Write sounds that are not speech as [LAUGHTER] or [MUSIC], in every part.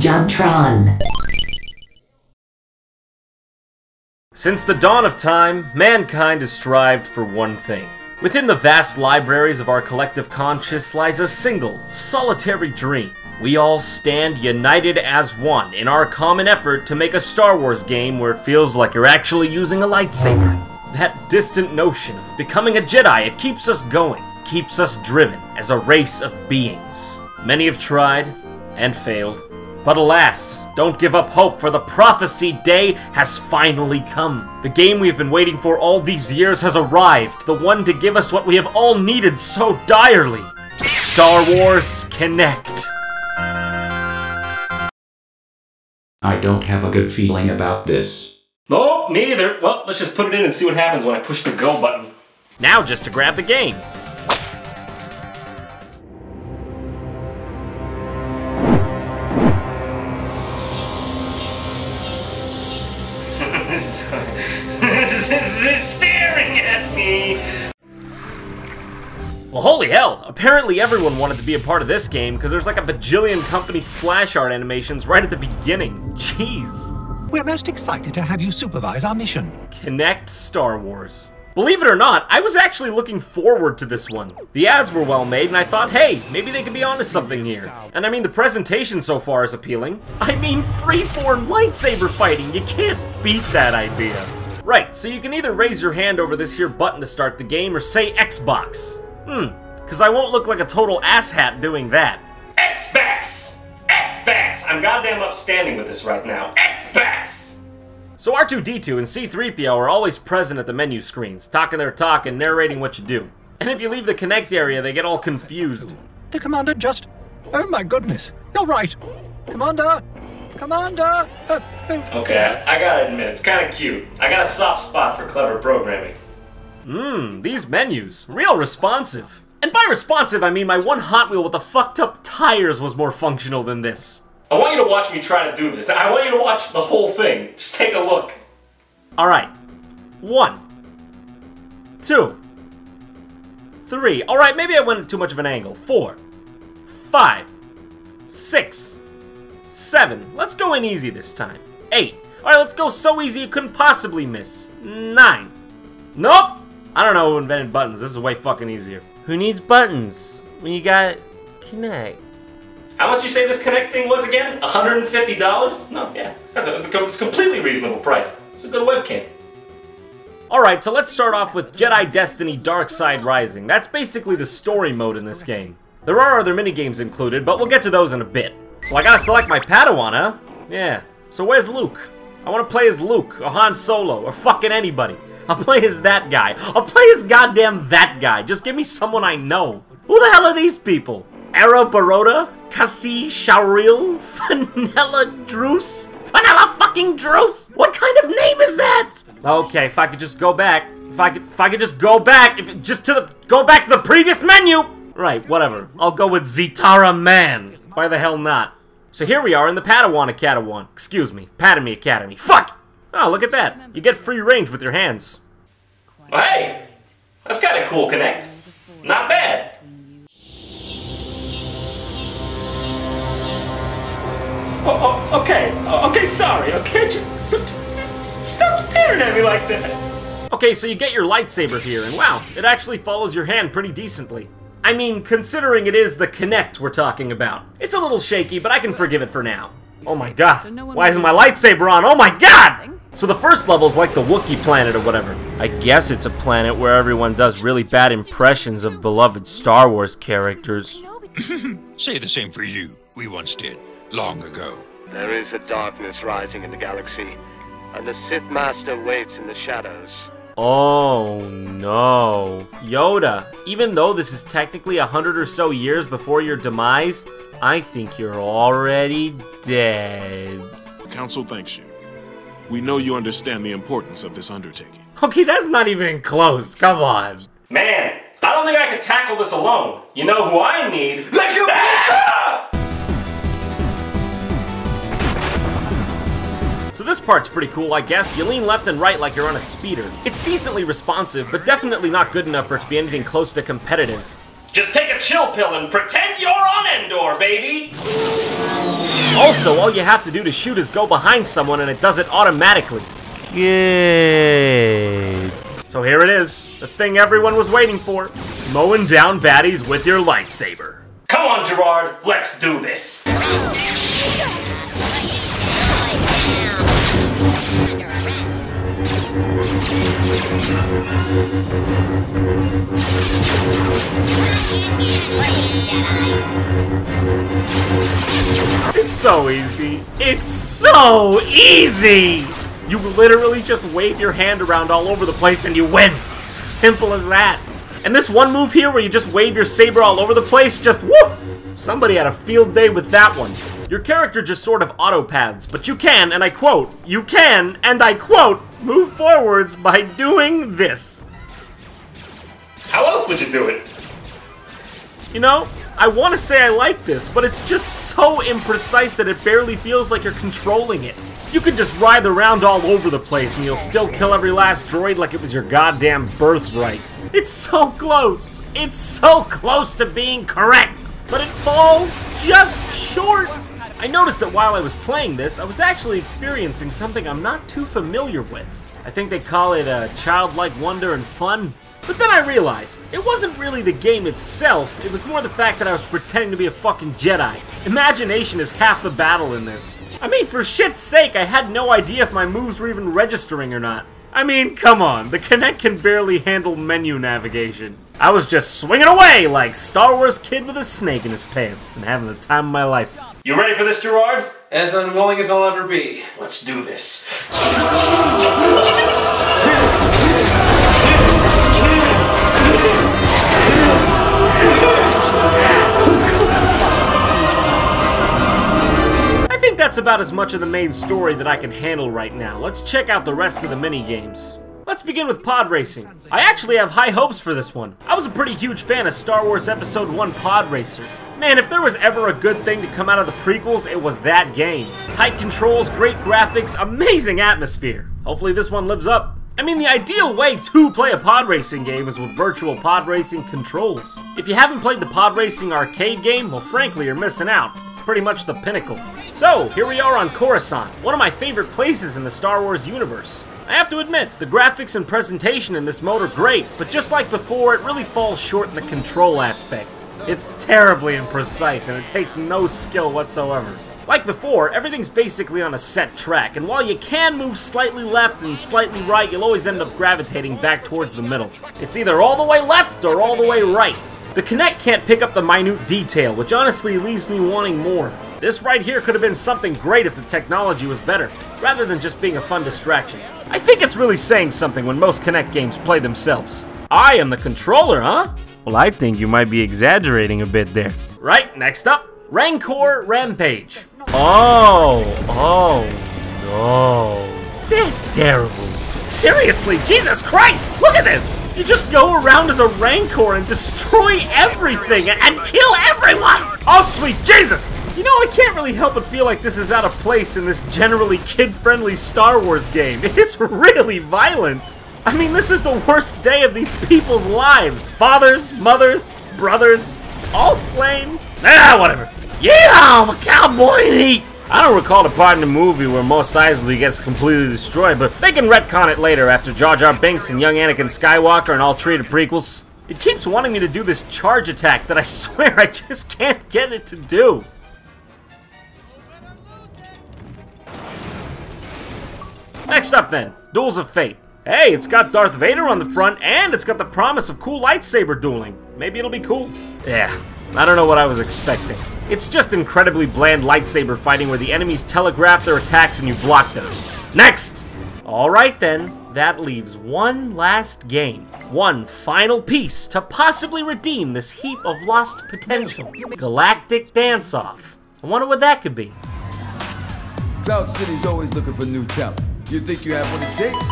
JonTron. Since the dawn of time, mankind has strived for one thing. Within the vast libraries of our collective conscious lies a single, solitary dream. We all stand united as one in our common effort to make a Star Wars game where it feels like you're actually using a lightsaber. That distant notion of becoming a Jedi, it keeps us going, keeps us driven as a race of beings. Many have tried and failed, but alas, don't give up hope, for the prophecy day has finally come. The game we've been waiting for all these years has arrived, the one to give us what we have all needed so direly. Star Wars Kinect. I don't have a good feeling about this. Oh, me either. Well, let's just put it in and see what happens when I push the go button. Now just to grab the game. Well, holy hell! Apparently everyone wanted to be a part of this game because there's like a bajillion company splash art animations right at the beginning. Jeez. We're most excited to have you supervise our mission. Kinect Star Wars. Believe it or not, I was actually looking forward to this one. The ads were well made, and I thought, hey, maybe they could be onto something here. And I mean, the presentation so far is appealing. I mean, freeform lightsaber fighting, you can't beat that idea. Right, so you can either raise your hand over this here button to start the game, or say Xbox. Hmm, because I won't look like a total asshat doing that. Xbox! Xbox! I'm goddamn upstanding with this right now. Xbox! So R2-D2 and C-3PO are always present at the menu screens, talking their talk and narrating what you do. And if you leave the Kinect area, they get all confused. The commander just... Oh my goodness. You're right. Commander! Commander! Uh, uh, Okay, I gotta admit, it's kinda cute. I got a soft spot for clever programming. Mmm, these menus. Real responsive. And by responsive, I mean my one Hot Wheel with the fucked up tires was more functional than this. I want you to watch me try to do this. I want you to watch the whole thing. Just take a look. Alright. One. Two. Three. Alright, maybe I went at too much of an angle. Four. Five. Six. Seven. Let's go in easy this time. Eight. Alright, let's go so easy you couldn't possibly miss. Nine. Nope! I don't know who invented buttons. This is way fucking easier. Who needs buttons when you got Kinect? How much you say this Kinect thing was again? $150? No, yeah. It's a, it's a completely reasonable price. It's a good webcam. Alright, so let's start off with Jedi Destiny Dark Side Rising. That's basically the story mode in this game. There are other minigames included, but we'll get to those in a bit. So I gotta select my Padawan, huh? Yeah. So where's Luke? I wanna play as Luke, or Han Solo, or fucking anybody. I'll play as that guy. I'll play as goddamn that guy. Just give me someone I know. Who the hell are these people? Era Baroda? Cassie Shauril? [LAUGHS] Vanilla Druce? Vanilla fucking Druce? What kind of name is that? Okay, if I could just go back. If I could, if I could just go back. If just to the, go back to the previous menu. Right, whatever. I'll go with Zitara Man. Why the hell not? So here we are in the Padawan Academy. Excuse me, Padme Academy. Fuck! Oh, look at that. You get free range with your hands. hey! That's kind of cool, Kinect. Not bad. Oh, oh, okay. Oh, okay, sorry. Okay, just, stop staring at me like that. Okay, so you get your lightsaber here, and wow, it actually follows your hand pretty decently. I mean, considering it is the Kinect we're talking about. It's a little shaky, but I can forgive it for now. Oh my god, why isn't my lightsaber on? Oh my god! So the first level's like the Wookiee planet or whatever. I guess it's a planet where everyone does really bad impressions of beloved Star Wars characters. [LAUGHS] Say the same for you. We once did, long ago. There is a darkness rising in the galaxy, and the Sith Master waits in the shadows. Oh no. Yoda, even though this is technically a hundred or so years before your demise, I think you're already dead. Council thanks you. We know you understand the importance of this undertaking. Okay, that's not even close. Come on. Man, I don't think I could tackle this alone. You know who I need? The [LAUGHS] So this part's pretty cool, I guess. You lean left and right like you're on a speeder. It's decently responsive, but definitely not good enough for it to be anything close to competitive. Just take a chill pill and pretend you're on Endor, baby! Also, all you have to do to shoot is go behind someone and it does it automatically. Good. So here it is, the thing everyone was waiting for. Mowing down baddies with your lightsaber. Come on, Jirard, let's do this. It's so easy. It's so easy! You literally just wave your hand around all over the place and you win. Simple as that. And this one move here where you just wave your saber all over the place, just whoop! Somebody had a field day with that one. Your character just sort of autopaths, but you can, and I quote, you can, and I quote, move forwards by doing this. How else would you do it? You know, I want to say I like this, but it's just so imprecise that it barely feels like you're controlling it. You can just ride around all over the place and you'll still kill every last droid like it was your goddamn birthright. It's so close. It's so close to being correct, but it falls just short. I noticed that while I was playing this, I was actually experiencing something I'm not too familiar with. I think they call it a childlike wonder and fun. But then I realized, it wasn't really the game itself, it was more the fact that I was pretending to be a fucking Jedi. Imagination is half the battle in this. I mean, for shit's sake, I had no idea if my moves were even registering or not. I mean, come on, the Kinect can barely handle menu navigation. I was just swinging away like Star Wars kid with a snake in his pants and having the time of my life. You ready for this, Jirard? As unwilling as I'll ever be. Let's do this. That's about as much of the main story that I can handle right now. Let's check out the rest of the mini games. Let's begin with pod racing. I actually have high hopes for this one. I was a pretty huge fan of Star Wars Episode 1 Pod Racer. Man, if there was ever a good thing to come out of the prequels, it was that game. Tight controls, great graphics, amazing atmosphere. Hopefully this one lives up. I mean, the ideal way to play a pod racing game is with virtual pod racing controls. If you haven't played the pod racing arcade game, well, frankly, you're missing out. Pretty much the pinnacle. So, here we are on Coruscant, one of my favorite places in the Star Wars universe. I have to admit, the graphics and presentation in this mode are great, but just like before, it really falls short in the control aspect. It's terribly imprecise, and it takes no skill whatsoever. Like before, everything's basically on a set track, and while you can move slightly left and slightly right, you'll always end up gravitating back towards the middle. It's either all the way left or all the way right. The Kinect can't pick up the minute detail, which honestly leaves me wanting more. This right here could have been something great if the technology was better, rather than just being a fun distraction. I think it's really saying something when most Kinect games play themselves. I am the controller, huh? Well, I think you might be exaggerating a bit there. Right, next up, Rancor Rampage. Oh, oh, no. That's terrible. Seriously, Jesus Christ, look at this! You just go around as a Rancor and destroy everything and kill everyone! Oh, sweet Jesus! You know, I can't really help but feel like this is out of place in this generally kid-friendly Star Wars game. [LAUGHS] It's really violent. I mean, this is the worst day of these people's lives. Fathers, mothers, brothers, all slain. Ah, whatever. Yeah, I'm a cowboy and eat. I don't recall the part in the movie where Mos Eisley gets completely destroyed, but they can retcon it later after Jar Jar Binks and young Anakin Skywalker and all three of the prequels. It keeps wanting me to do this charge attack that I [LAUGHS] swear I just can't get it to do. Next up then, Duels of Fate. Hey, it's got Darth Vader on the front, and it's got the promise of cool lightsaber dueling. Maybe it'll be cool. Yeah, I don't know what I was expecting. It's just incredibly bland lightsaber fighting where the enemies telegraph their attacks and you block them. Next! Alright then, that leaves one last game. One final piece to possibly redeem this heap of lost potential. Galactic Dance-Off. I wonder what that could be. Cloud City's always looking for new talent. You think you have what it takes?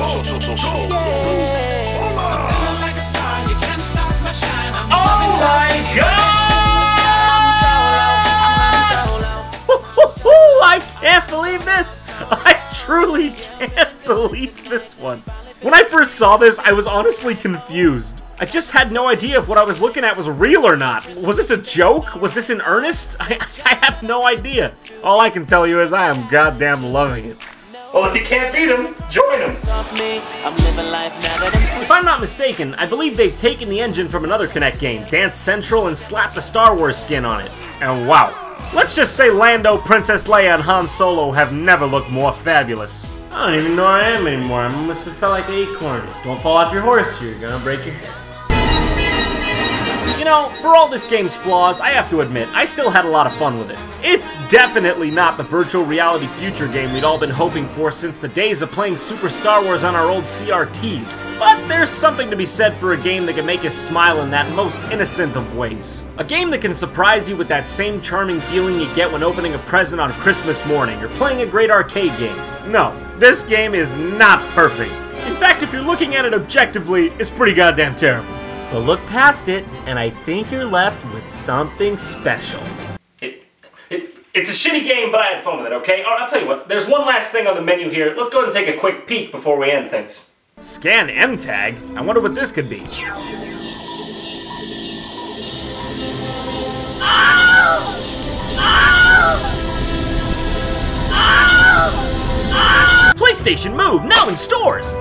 i oh my god! [LAUGHS] I can't believe this! I truly can't believe this one. When I first saw this, I was honestly confused. I just had no idea if what I was looking at was real or not. Was this a joke? Was this in earnest? [LAUGHS] I, I have no idea. All I can tell you is I am goddamn loving it. Well, if you can't beat him, join him. If I'm not mistaken, I believe they've taken the engine from another Kinect game, Dance Central, and slapped a Star Wars skin on it. And wow. Let's just say Lando, Princess Leia, and Han Solo have never looked more fabulous. I don't even know where I am anymore. I must have felt like an acorn. Don't fall off your horse, you're gonna break your head. You know, for all this game's flaws, I have to admit, I still had a lot of fun with it. It's definitely not the virtual reality future game we'd all been hoping for since the days of playing Super Star Wars on our old CRTs. But there's something to be said for a game that can make us smile in that most innocent of ways. A game that can surprise you with that same charming feeling you get when opening a present on Christmas morning or playing a great arcade game. No, this game is not perfect. In fact, if you're looking at it objectively, it's pretty goddamn terrible. But look past it, and I think you're left with something special. It, it, it's a shitty game, but I had fun with it, okay? Alright, I'll tell you what, there's one last thing on the menu here. Let's go ahead and take a quick peek before we end things. Scan M tag? I wonder what this could be. Oh! Oh! Oh! PlayStation Move, now in stores!